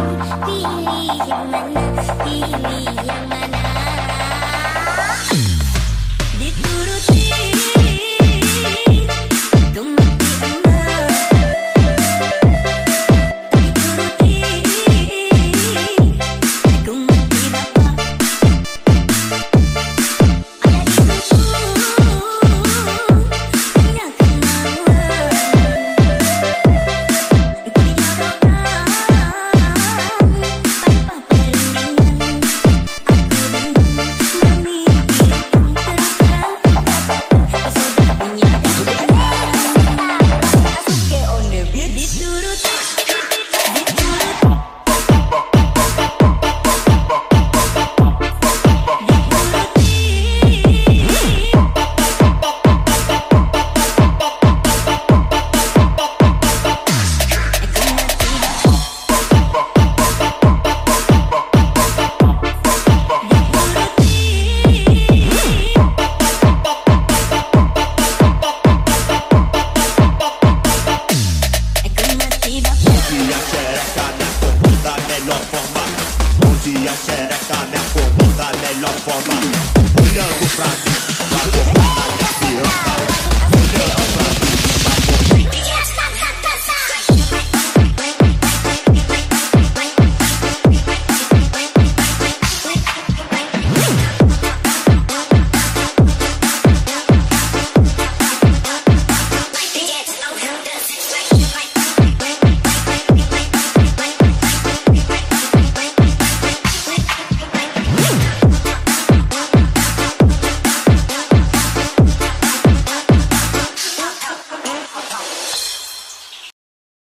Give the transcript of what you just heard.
Pilih yang mana, pilih yang mana piacere cane a cuoco dalle la forma un nato frasi